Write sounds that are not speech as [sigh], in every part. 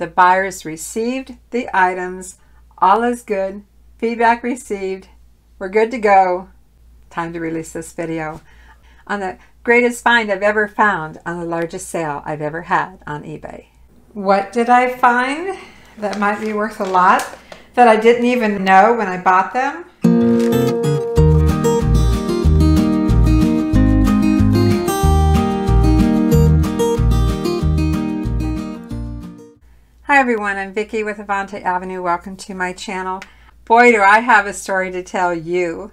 The buyers received the items. All is good. Feedback received. We're good to go. Time to release this video on the greatest find I've ever found on the largest sale I've ever had on eBay. What did I find that might be worth a lot that I didn't even know when I bought them? Hi everyone, I'm Vickie with Avante Avenue. Welcome to my channel. Boy, do I have a story to tell you.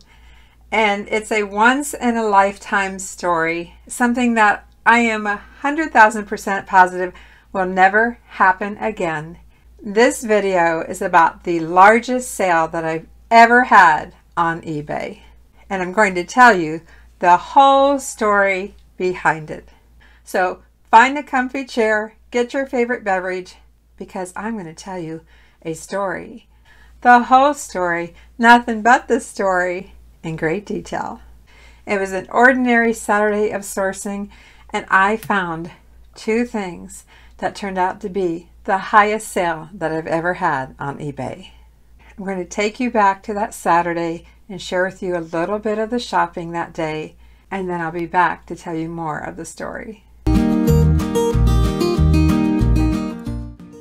And it's a once in a lifetime story, something that I am a hundred thousand percent positive will never happen again. This video is about the largest sale that I've ever had on eBay. And I'm going to tell you the whole story behind it. So find a comfy chair, get your favorite beverage, because I'm going to tell you a story. The whole story, nothing but the story, in great detail. It was an ordinary Saturday of sourcing, and I found two things that turned out to be the highest sale that I've ever had on eBay. I'm going to take you back to that Saturday and share with you a little bit of the shopping that day, and then I'll be back to tell you more of the story.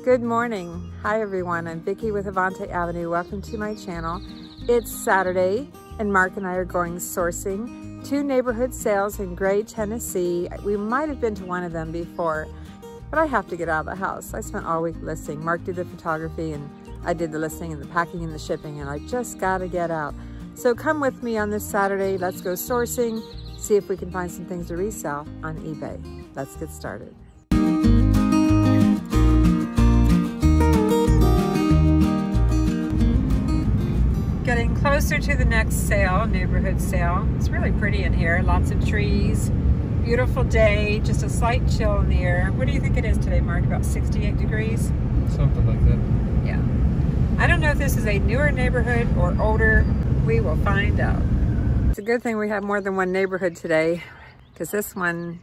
Good morning. Hi everyone. I'm Vickie with Avante Avenue. Welcome to my channel. It's Saturday and Mark and I are going sourcing two neighborhood sales in Gray, Tennessee. We might have been to one of them before, but I have to get out of the house. I spent all week listing. Mark did the photography and I did the listing and the packing and the shipping and I just got to get out. So come with me on this Saturday. Let's go sourcing, see if we can find some things to resell on eBay. Let's get started. Getting closer to the next sale, neighborhood sale. It's really pretty in here, lots of trees, beautiful day, just a slight chill in the air. What do you think it is today, Mark? About 68 degrees? Something like that. Yeah. I don't know if this is a newer neighborhood or older. We will find out. It's a good thing we have more than one neighborhood today because this one,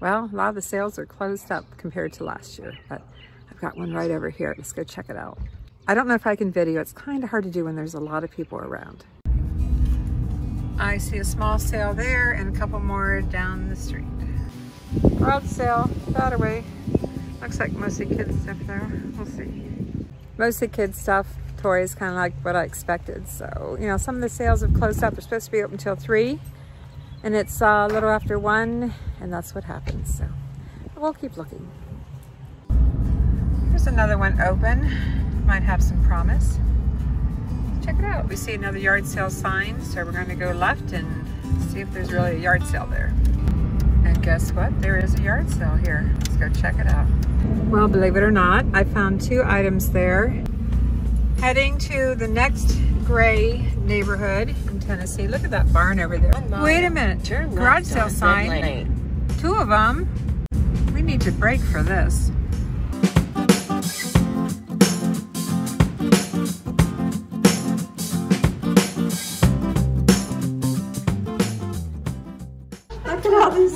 well, a lot of the sales are closed up compared to last year, but I've got one right over here. Let's go check it out. I don't know if I can video. It's kind of hard to do when there's a lot of people around. I see a small sale there and a couple more down the street. Garage sale, away. Looks like mostly kids stuff there. We'll see. Mostly kids stuff, toys, kind of like what I expected. So, you know, some of the sales have closed up. They're supposed to be open until 3. And it's uh, a little after 1. And that's what happens. So, we'll keep looking. There's another one open might have some promise. Check it out. We see another yard sale sign, so we're going to go left and see if there's really a yard sale there. And guess what? There is a yard sale here. Let's go check it out. Well, believe it or not, I found two items there. Heading to the next gray neighborhood in Tennessee. Look at that barn over there. Wait a minute. Garage sale sign. Two of them. We need to break for this.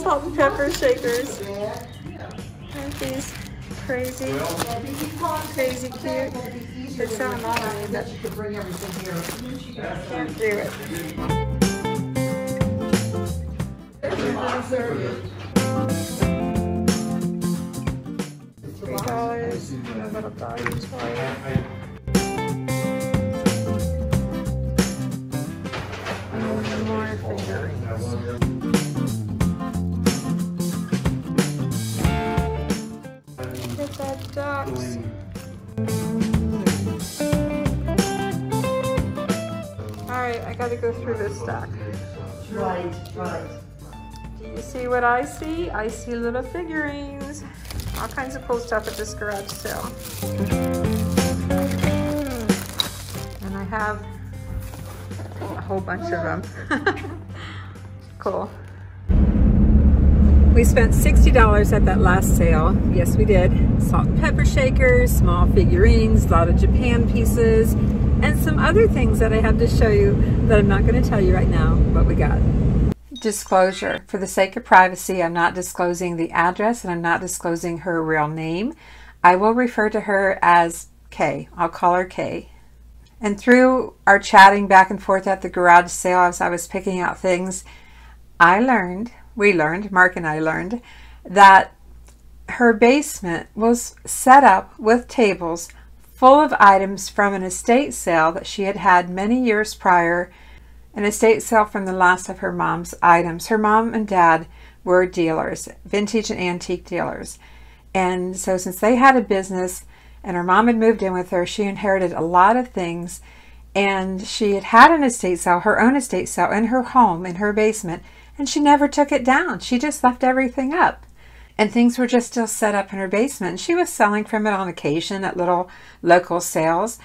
Salt and pepper shakers. Aren't these crazy? Crazy cute. All of me, but can't do it. Three dollars, a little doggy toy. Through this stack. Right, right. Do you see what I see? I see little figurines. All kinds of cool stuff at this garage sale. Mm. And I have a whole bunch of them. [laughs] cool. We spent $60 at that last sale. Yes, we did. Salt and pepper shakers, small figurines, a lot of Japan pieces, and some other things that I have to show you that I'm not going to tell you right now what we got. Disclosure. For the sake of privacy, I'm not disclosing the address and I'm not disclosing her real name. I will refer to her as Kay. I'll call her Kay. And through our chatting back and forth at the garage sale as I was picking out things, I learned, we learned, Mark and I learned, that her basement was set up with tables full of items from an estate sale that she had had many years prior, an estate sale from the last of her mom's items. Her mom and dad were dealers, vintage and antique dealers. And so, since they had a business and her mom had moved in with her, she inherited a lot of things. And she had had an estate sale, her own estate sale, in her home, in her basement, and she never took it down. She just left everything up. And things were just still set up in her basement. She was selling from it on occasion at little local sales.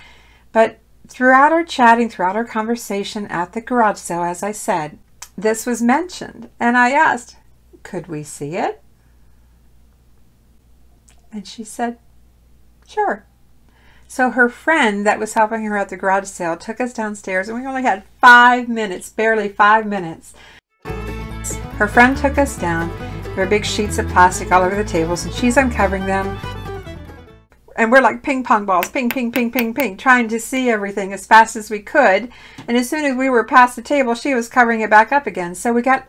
But throughout our chatting, throughout our conversation at the garage sale, as I said, this was mentioned. And I asked, could we see it? And she said, Sure. So her friend that was helping her at the garage sale took us downstairs, and we only had five minutes, barely five minutes. Her friend took us down. There are big sheets of plastic all over the tables, and she's uncovering them. And we're like ping pong balls, ping, ping, ping, ping, ping, trying to see everything as fast as we could. And as soon as we were past the table, she was covering it back up again. So we got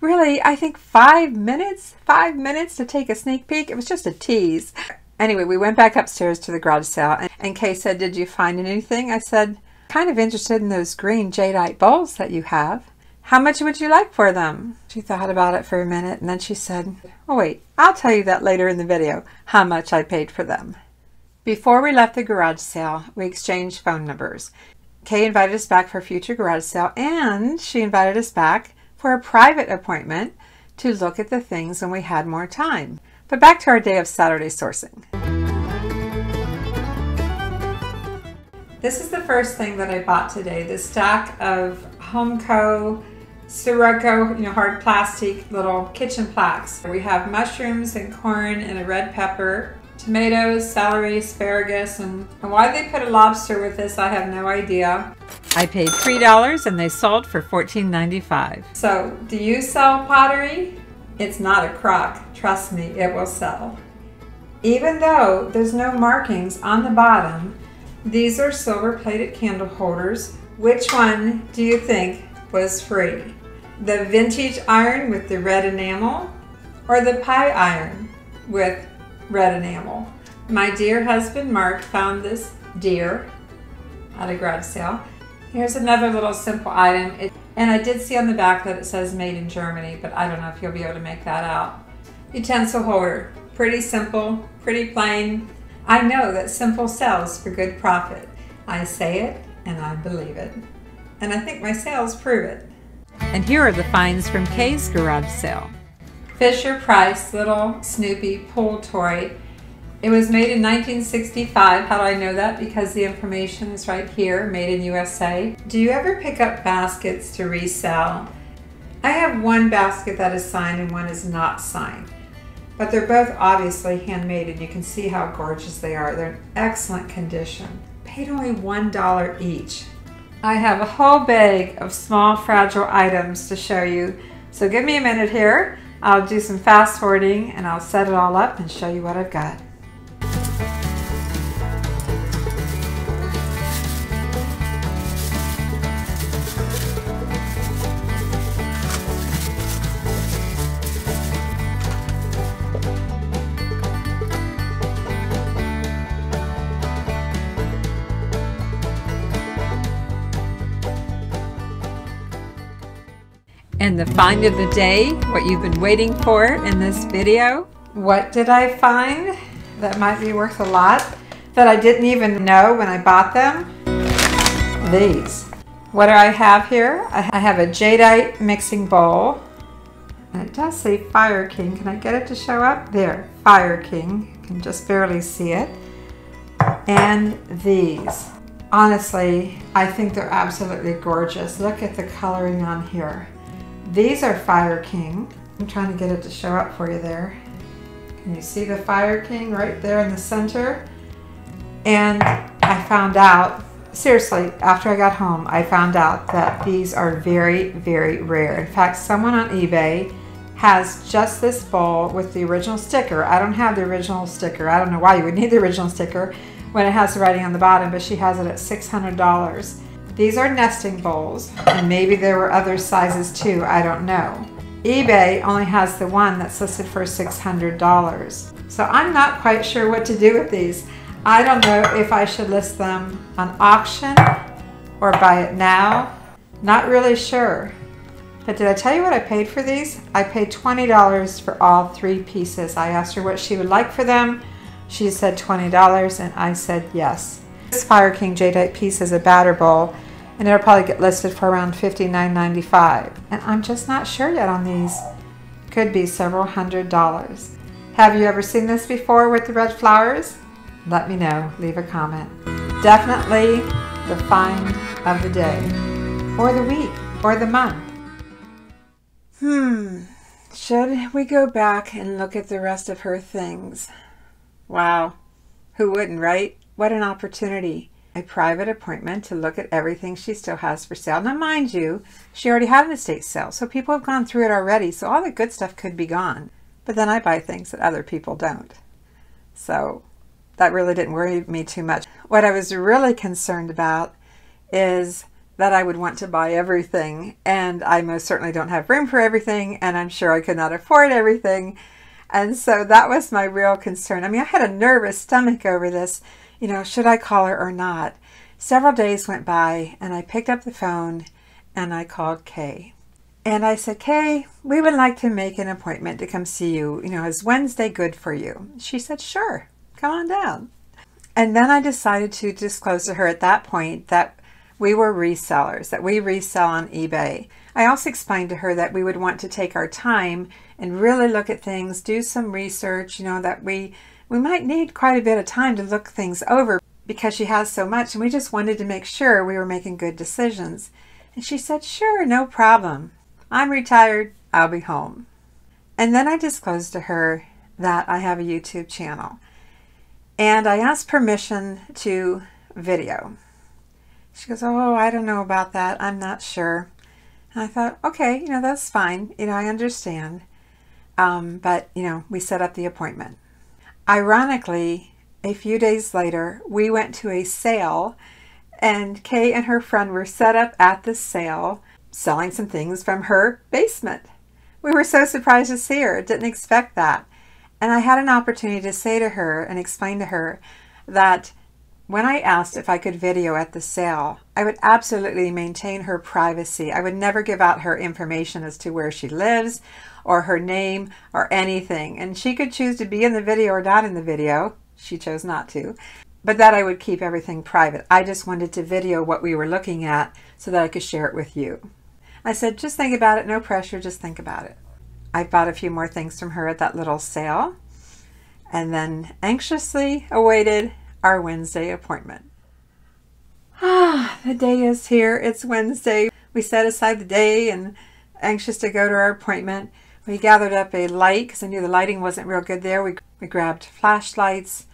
really, I think, five minutes, five minutes to take a sneak peek. It was just a tease. Anyway, we went back upstairs to the garage sale, and, and Kay said, Did you find anything? I said, Kind of interested in those green jadeite bowls that you have. How much would you like for them? She thought about it for a minute, and then she said, Oh, wait, I'll tell you that later in the video, how much I paid for them. Before we left the garage sale, we exchanged phone numbers. Kay invited us back for a future garage sale, and she invited us back for a private appointment to look at the things when we had more time. But back to our day of Saturday sourcing. This is the first thing that I bought today, the stack of Homco Syroco, you know, hard plastic little kitchen plaques. We have mushrooms and corn and a red pepper tomatoes, celery, asparagus, and, and why they put a lobster with this, I have no idea. I paid $3 and they sold for $14.95. So, do you sell pottery? It's not a crock. Trust me, it will sell. Even though there's no markings on the bottom, these are silver plated candle holders. Which one do you think was free? The vintage iron with the red enamel or the pie iron with red enamel. My dear husband Mark found this deer at a garage sale. Here's another little simple item. It, and I did see on the back that it says made in Germany, but I don't know if you'll be able to make that out. Utensil holder. Pretty simple, pretty plain. I know that simple sells for good profit. I say it and I believe it. And I think my sales prove it. And here are the finds from Kay's garage sale. Fisher Price little Snoopy pool toy. It was made in 1965. How do I know that? Because the information is right here, made in USA. Do you ever pick up baskets to resell? I have one basket that is signed and one is not signed. But they're both obviously handmade and you can see how gorgeous they are. They're in excellent condition. Paid only $1 each. I have a whole bag of small fragile items to show you. So give me a minute here. I'll do some fast forwarding and I'll set it all up and show you what I've got. The find of the day, what you've been waiting for in this video. What did I find that might be worth a lot that I didn't even know when I bought them? These. What do I have here? I have a jadeite mixing bowl. And it does say Fire King. Can I get it to show up? There, Fire King. You can just barely see it. And these. Honestly, I think they're absolutely gorgeous. Look at the coloring on here. These are Fire King. I'm trying to get it to show up for you there. Can you see the Fire King right there in the center? And I found out, seriously, after I got home, I found out that these are very, very rare. In fact, someone on eBay has just this bowl with the original sticker. I don't have the original sticker. I don't know why you would need the original sticker when it has the writing on the bottom, but she has it at $600. These are nesting bowls, and maybe there were other sizes too, I don't know. eBay only has the one that's listed for $600. So I'm not quite sure what to do with these. I don't know if I should list them on auction or buy it now. Not really sure. But did I tell you what I paid for these? I paid $20 for all three pieces. I asked her what she would like for them. She said $20 and I said yes. This Fire King Jadeite piece is a batter bowl and it'll probably get listed for around $59.95. And I'm just not sure yet on these. Could be several hundred dollars. Have you ever seen this before with the red flowers? Let me know. Leave a comment. Definitely the find of the day, or the week, or the month. Hmm. Should we go back and look at the rest of her things? Wow. Who wouldn't, right? What an opportunity a private appointment to look at everything she still has for sale. Now, mind you, she already had an estate sale, so people have gone through it already, so all the good stuff could be gone. But then I buy things that other people don't. So that really didn't worry me too much. What I was really concerned about is that I would want to buy everything, and I most certainly don't have room for everything, and I'm sure I could not afford everything. And so that was my real concern. I mean, I had a nervous stomach over this you know, should I call her or not? Several days went by and I picked up the phone and I called Kay. And I said, Kay, we would like to make an appointment to come see you. You know, is Wednesday good for you? She said, sure, come on down. And then I decided to disclose to her at that point that we were resellers, that we resell on eBay. I also explained to her that we would want to take our time and really look at things, do some research, you know, that we we might need quite a bit of time to look things over because she has so much and we just wanted to make sure we were making good decisions. And she said, sure, no problem. I'm retired. I'll be home. And then I disclosed to her that I have a YouTube channel. And I asked permission to video. She goes, oh, I don't know about that. I'm not sure. And I thought, okay, you know, that's fine. You know, I understand. Um, but, you know, we set up the appointment. Ironically, a few days later, we went to a sale, and Kay and her friend were set up at the sale selling some things from her basement. We were so surprised to see her, didn't expect that. And I had an opportunity to say to her and explain to her that when I asked if I could video at the sale, I would absolutely maintain her privacy. I would never give out her information as to where she lives or her name or anything. And she could choose to be in the video or not in the video. She chose not to. But that I would keep everything private. I just wanted to video what we were looking at so that I could share it with you. I said, just think about it. No pressure. Just think about it. I bought a few more things from her at that little sale and then anxiously awaited our Wednesday appointment. Ah, the day is here. It's Wednesday. We set aside the day and anxious to go to our appointment. We gathered up a light because I knew the lighting wasn't real good there. We, we grabbed flashlights,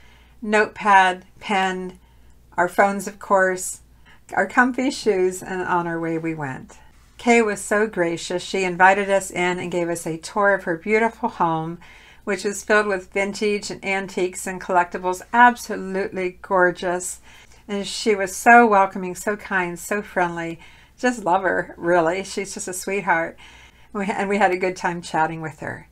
notepad, pen, our phones, of course, our comfy shoes, and on our way we went. Kay was so gracious. She invited us in and gave us a tour of her beautiful home which is filled with vintage and antiques and collectibles. Absolutely gorgeous. And she was so welcoming, so kind, so friendly. Just love her, really. She's just a sweetheart. And we had a good time chatting with her.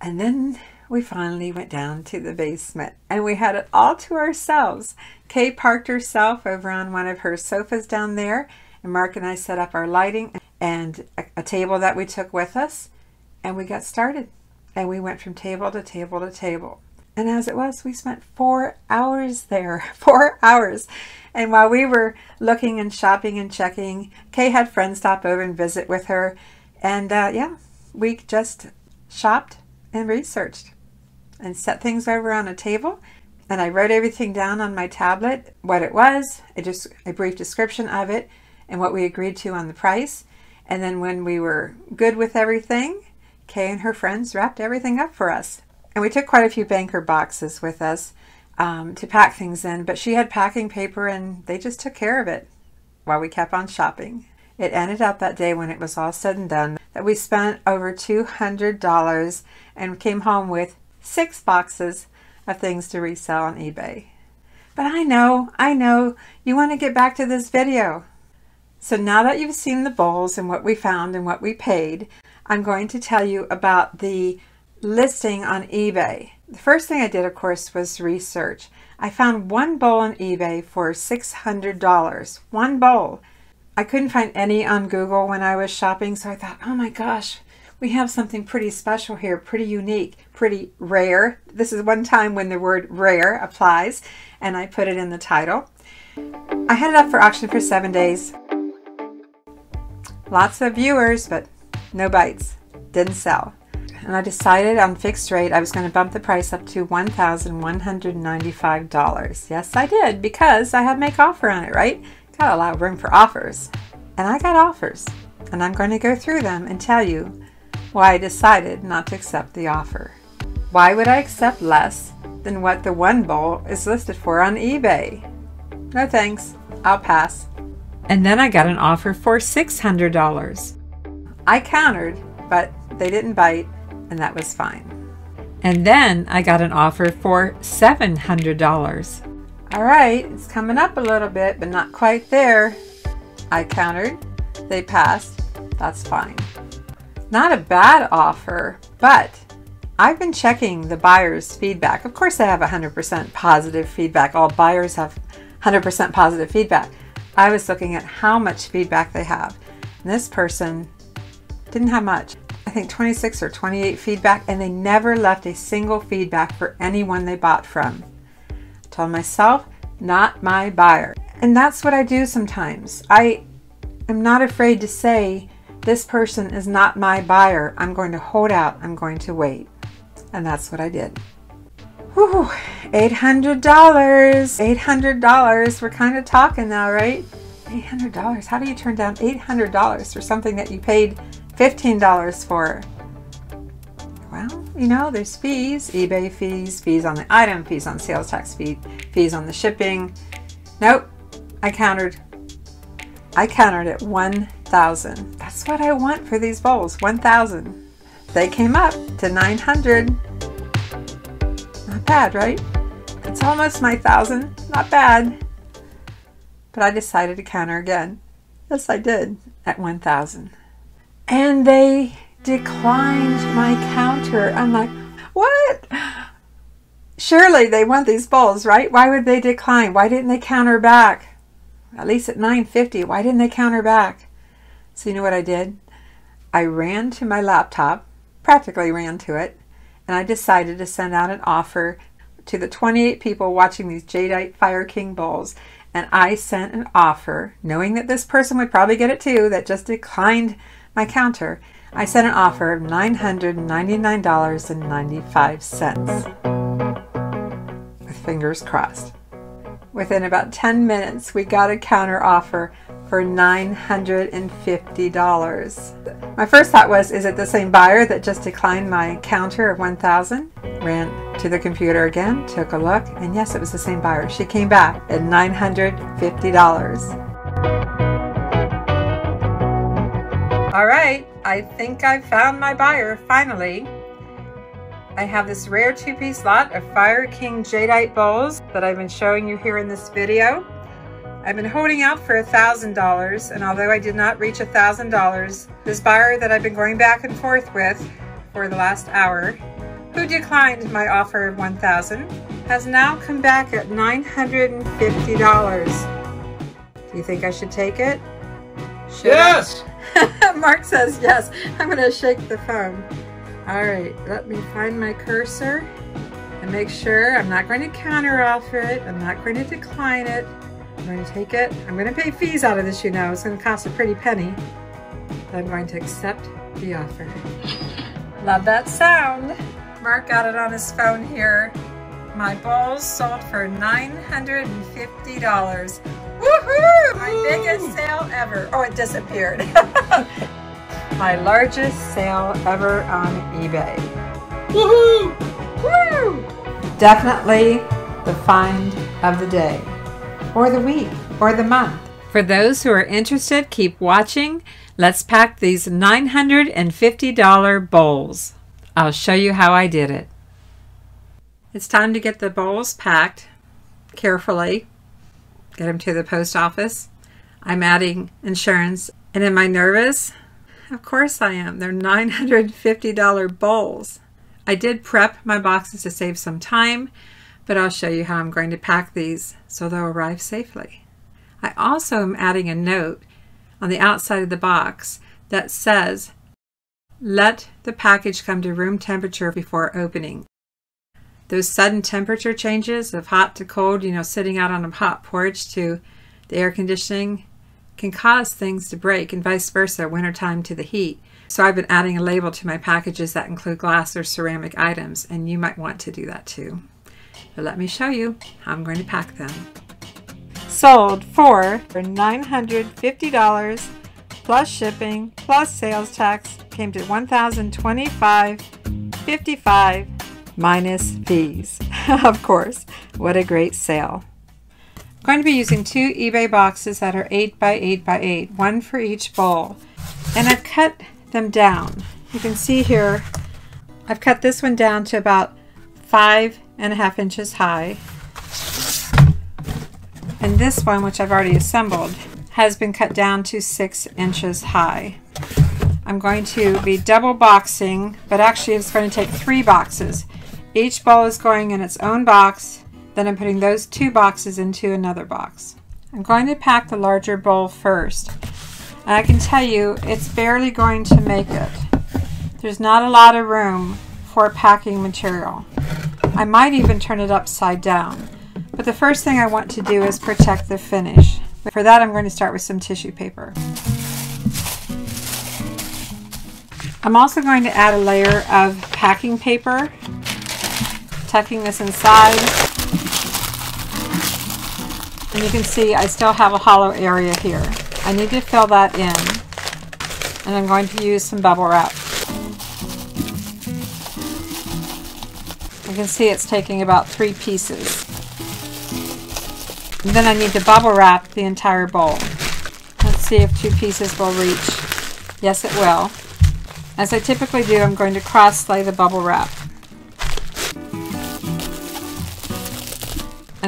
And then we finally went down to the basement and we had it all to ourselves. Kay parked herself over on one of her sofas down there and Mark and I set up our lighting and a, a table that we took with us and we got started and we went from table to table to table. And as it was, we spent four hours there, [laughs] four hours. And while we were looking and shopping and checking, Kay had friends stop over and visit with her. And uh, yeah, we just shopped and researched and set things over on a table. And I wrote everything down on my tablet, what it was, a, just, a brief description of it, and what we agreed to on the price. And then when we were good with everything, Kay and her friends wrapped everything up for us. And we took quite a few banker boxes with us um, to pack things in, but she had packing paper and they just took care of it while we kept on shopping. It ended up that day when it was all said and done that we spent over $200 and came home with six boxes of things to resell on eBay. But I know, I know, you want to get back to this video. So now that you've seen the bowls and what we found and what we paid, I'm going to tell you about the listing on eBay. The first thing I did, of course, was research. I found one bowl on eBay for $600. One bowl. I couldn't find any on Google when I was shopping, so I thought, oh my gosh, we have something pretty special here, pretty unique, pretty rare. This is one time when the word rare applies, and I put it in the title. I had it up for auction for seven days. Lots of viewers, but no bites. Didn't sell. And I decided on fixed rate I was going to bump the price up to $1,195. Yes, I did, because I had make offer on it, right? Got a lot of room for offers. And I got offers. And I'm going to go through them and tell you why I decided not to accept the offer. Why would I accept less than what the one bowl is listed for on eBay? No thanks, I'll pass. And then I got an offer for $600. I countered, but they didn't bite, and that was fine. And then I got an offer for $700. All right, it's coming up a little bit, but not quite there. I countered, they passed, that's fine. Not a bad offer, but I've been checking the buyer's feedback. Of course, I have 100% positive feedback. All buyers have 100% positive feedback. I was looking at how much feedback they have. And this person didn't have much. I think 26 or 28 feedback, and they never left a single feedback for anyone they bought from. I told myself, not my buyer. And that's what I do sometimes. I am not afraid to say, this person is not my buyer. I'm going to hold out. I'm going to wait. And that's what I did. Whew, $800. $800. We're kind of talking now, right? $800. How do you turn down $800 for something that you paid $15 for? Well, you know, there's fees, eBay fees, fees on the item, fees on sales tax fee, fees on the shipping. Nope, I countered. I countered at 1,000. That's what I want for these bowls, 1,000. They came up to 900. Not bad, right? It's almost my 1,000. Not bad. But I decided to counter again. Yes, I did, at 1,000. And they declined my counter. I'm like, what? Surely they want these bowls, right? Why would they decline? Why didn't they counter back? At least at 950, why didn't they counter back? So you know what I did? I ran to my laptop practically ran to it, and I decided to send out an offer to the 28 people watching these Jadeite Fire King bowls. And I sent an offer, knowing that this person would probably get it too, that just declined my counter. I sent an offer of $999.95 with fingers crossed. Within about 10 minutes, we got a counter offer for $950. My first thought was, is it the same buyer that just declined my counter of 1000 Ran to the computer again, took a look, and yes, it was the same buyer. She came back at $950. All right, I think I found my buyer finally. I have this rare two-piece lot of Fire King Jadeite bowls that I've been showing you here in this video. I've been holding out for $1,000, and although I did not reach $1,000, this buyer that I've been going back and forth with for the last hour, who declined my offer of 1,000, has now come back at $950. Do you think I should take it? Should yes! [laughs] Mark says yes. I'm going to shake the phone. All right, let me find my cursor and make sure I'm not going to counter offer it. I'm not going to decline it. I'm going to take it. I'm going to pay fees out of this, you know. It's going to cost a pretty penny. I'm going to accept the offer. Love that sound. Mark got it on his phone here. My bowls sold for $950. Woohoo! My biggest sale ever. Oh, it disappeared. [laughs] [laughs] My largest sale ever on eBay. Woohoo! Woo! Definitely the find of the day or the week or the month. For those who are interested, keep watching. Let's pack these $950 bowls. I'll show you how I did it. It's time to get the bowls packed carefully. Get them to the post office. I'm adding insurance. And am I nervous? Of course I am. They're $950 bowls. I did prep my boxes to save some time, but I'll show you how I'm going to pack these so they'll arrive safely. I also am adding a note on the outside of the box that says, let the package come to room temperature before opening. Those sudden temperature changes of hot to cold, you know, sitting out on a hot porch to the air conditioning can cause things to break and vice versa, wintertime to the heat. So I've been adding a label to my packages that include glass or ceramic items, and you might want to do that too. But let me show you how I'm going to pack them sold for $950 plus shipping plus sales tax came to $1,025.55 minus fees. [laughs] of course, what a great sale. Going to be using two eBay boxes that are 8 by 8 by 8, one for each bowl. And I've cut them down. You can see here, I've cut this one down to about five and a half inches high and this one, which I've already assembled, has been cut down to six inches high. I'm going to be double boxing, but actually it's going to take three boxes. Each bowl is going in its own box, then I'm putting those two boxes into another box. I'm going to pack the larger bowl first. And I can tell you, it's barely going to make it. There's not a lot of room for packing material. I might even turn it upside down. But the first thing I want to do is protect the finish. For that I'm going to start with some tissue paper. I'm also going to add a layer of packing paper, tucking this inside. And you can see I still have a hollow area here. I need to fill that in. And I'm going to use some bubble wrap. You can see it's taking about three pieces. And then I need to bubble wrap the entire bowl. Let's see if two pieces will reach. Yes, it will. As I typically do, I'm going to cross-lay the bubble wrap.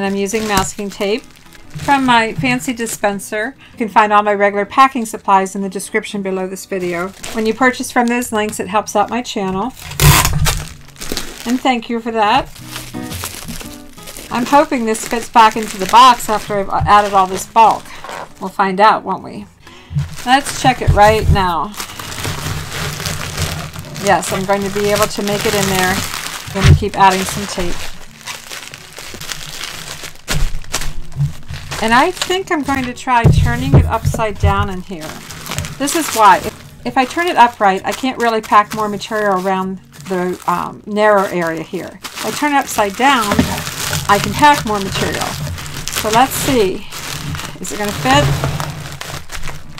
And I'm using masking tape from my fancy dispenser. You can find all my regular packing supplies in the description below this video. When you purchase from those links, it helps out my channel. And thank you for that. I'm hoping this fits back into the box after I've added all this bulk. We'll find out, won't we? Let's check it right now. Yes, I'm going to be able to make it in there. I'm going to keep adding some tape. And I think I'm going to try turning it upside down in here. This is why. If, if I turn it upright, I can't really pack more material around the um, narrow area here. If I turn it upside down, I can pack more material. So let's see. Is it going to fit?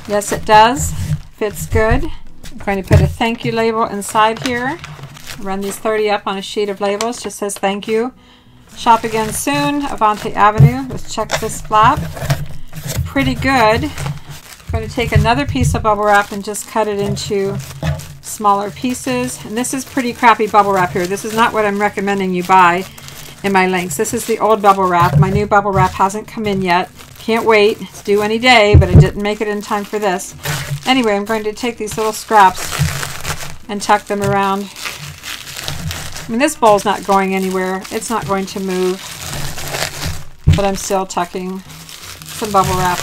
Yes, it does. Fits good. I'm going to put a thank you label inside here. Run these 30 up on a sheet of labels. Just says thank you. Shop again soon. Avante Avenue. Let's check this flap. Pretty good. I'm going to take another piece of bubble wrap and just cut it into smaller pieces. And this is pretty crappy bubble wrap here. This is not what I'm recommending you buy in my links. This is the old bubble wrap. My new bubble wrap hasn't come in yet. Can't wait. It's due any day, but I didn't make it in time for this. Anyway, I'm going to take these little scraps and tuck them around. Mean, this bowl's not going anywhere. It's not going to move. But I'm still tucking some bubble wrap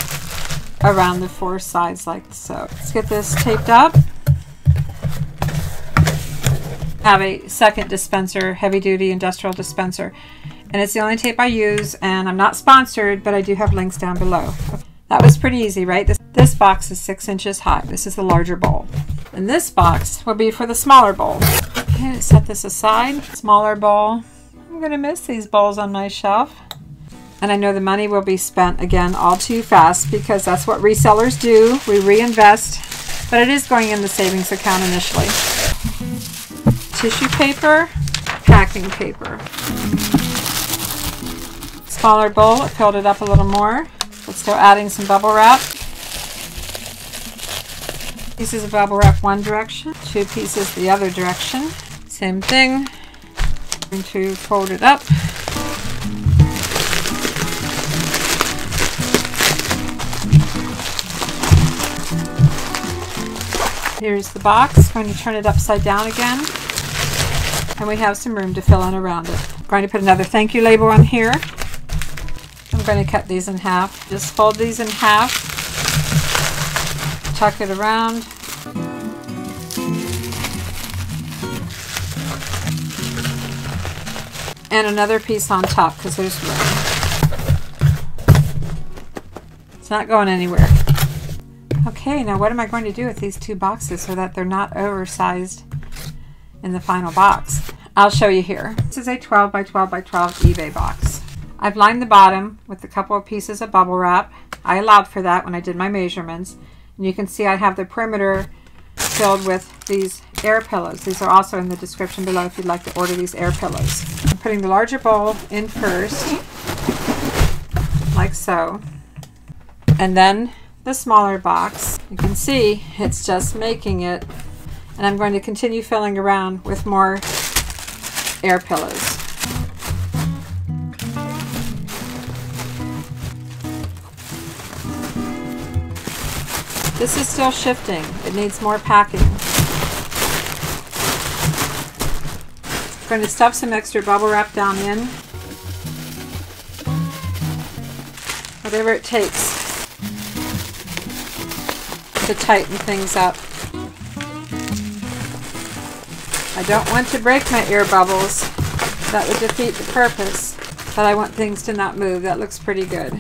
around the four sides like so. Let's get this taped up have a second dispenser, heavy duty industrial dispenser. And it's the only tape I use and I'm not sponsored, but I do have links down below. That was pretty easy, right? This, this box is six inches high. This is the larger bowl. And this box will be for the smaller bowl. Okay, set this aside. Smaller bowl. I'm gonna miss these bowls on my shelf. And I know the money will be spent again all too fast because that's what resellers do. We reinvest, but it is going in the savings account initially tissue paper, packing paper. Smaller bowl, filled it up a little more. Still adding some bubble wrap. Pieces of bubble wrap one direction, two pieces the other direction. Same thing. Going to fold it up. Here's the box. Going to turn it upside down again. And we have some room to fill in around it. I'm going to put another thank you label on here. I'm going to cut these in half. Just fold these in half. Tuck it around. And another piece on top because there's room. It's not going anywhere. Okay, now what am I going to do with these two boxes so that they're not oversized in the final box? I'll show you here. This is a 12 by 12 by 12 eBay box. I've lined the bottom with a couple of pieces of bubble wrap. I allowed for that when I did my measurements. And you can see I have the perimeter filled with these air pillows. These are also in the description below if you'd like to order these air pillows. I'm putting the larger bowl in first, like so. And then the smaller box. You can see it's just making it. And I'm going to continue filling around with more air pillows. This is still shifting. It needs more packing. I'm going to stuff some extra bubble wrap down in. Whatever it takes to tighten things up. I don't want to break my air bubbles. That would defeat the purpose. But I want things to not move. That looks pretty good.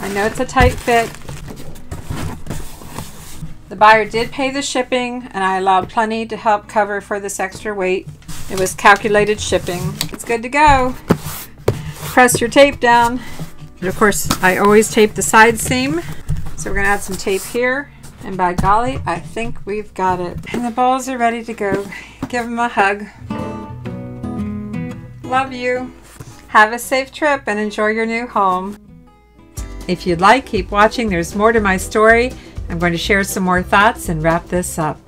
I know it's a tight fit. Buyer did pay the shipping and I allowed plenty to help cover for this extra weight. It was calculated shipping. It's good to go. Press your tape down. And of course, I always tape the side seam. So we're to add some tape here. And by golly, I think we've got it. And the balls are ready to go. Give them a hug. Love you. Have a safe trip and enjoy your new home. If you'd like, keep watching. There's more to my story. I'm going to share some more thoughts and wrap this up.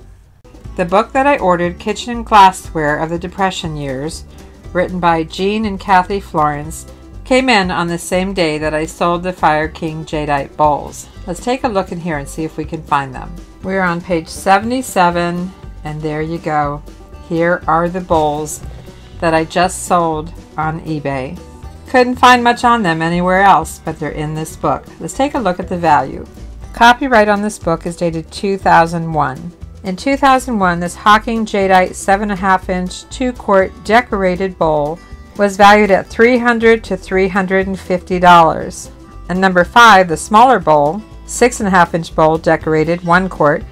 The book that I ordered, Kitchen and Glassware of the Depression Years, written by Gene and Cathy Florence, came in on the same day that I sold the Fire King Jadeite bowls. Let's take a look in here and see if we can find them. We're on page 77 and there you go. Here are the bowls that I just sold on eBay. Couldn't find much on them anywhere else, but they're in this book. Let's take a look at the value. Copyright on this book is dated 2001. In 2001, this Hocking Jadeite 7.5 inch 2 quart decorated bowl was valued at 300 to $350. And number 5, the smaller bowl, 6.5 inch bowl decorated 1 quart,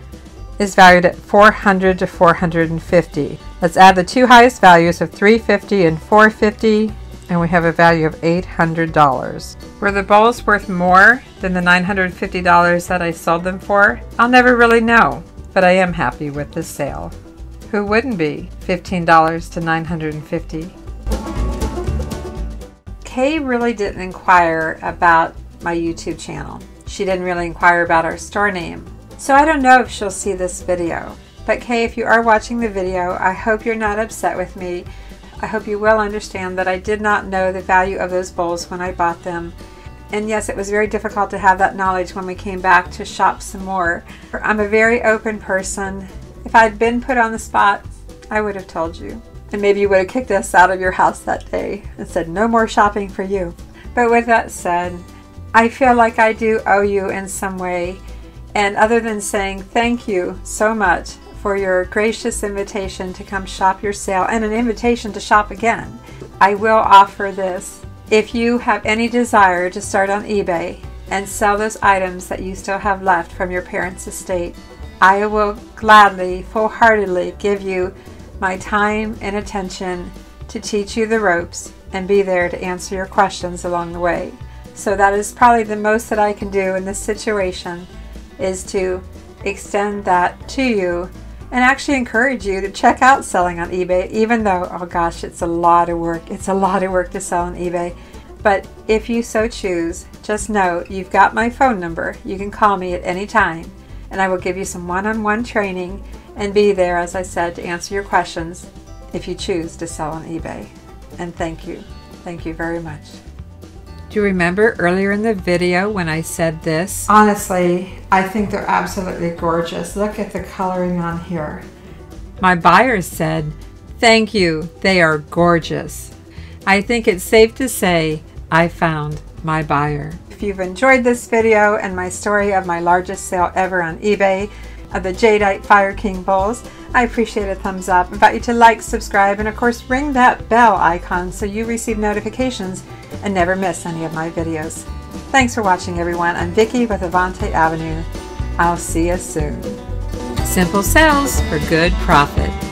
is valued at 400 to 450. Let's add the two highest values of 350 and 450 and we have a value of $800. Were the bowls worth more than the $950 that I sold them for? I'll never really know, but I am happy with this sale. Who wouldn't be? $15 to 950. Kay really didn't inquire about my YouTube channel. She didn't really inquire about our store name. So I don't know if she'll see this video. But Kay, if you are watching the video, I hope you're not upset with me I hope you will understand that I did not know the value of those bowls when I bought them. And yes, it was very difficult to have that knowledge when we came back to shop some more. I'm a very open person. If I'd been put on the spot, I would have told you. And maybe you would have kicked us out of your house that day and said, no more shopping for you. But with that said, I feel like I do owe you in some way. And other than saying thank you so much for your gracious invitation to come shop your sale and an invitation to shop again. I will offer this. If you have any desire to start on eBay and sell those items that you still have left from your parents' estate, I will gladly, full-heartedly give you my time and attention to teach you the ropes and be there to answer your questions along the way. So that is probably the most that I can do in this situation is to extend that to you and actually encourage you to check out selling on eBay, even though, oh gosh, it's a lot of work. It's a lot of work to sell on eBay. But if you so choose, just know you've got my phone number. You can call me at any time. and I will give you some one on one training and be there, as I said, to answer your questions if you choose to sell on eBay. And thank you. Thank you very much. Do you remember earlier in the video when I said this? Honestly, I think they're absolutely gorgeous. Look at the coloring on here. My buyer said, Thank you, they are gorgeous. I think it's safe to say I found my buyer. If you've enjoyed this video and my story of my largest sale ever on eBay of the Jadeite Fire King bowls, I appreciate a thumbs up. I invite you to like, subscribe, and of course ring that bell icon so you receive notifications and never miss any of my videos. Thanks for watching everyone. I'm Vickie with Avante Avenue. I'll see you soon. Simple sales for good profit.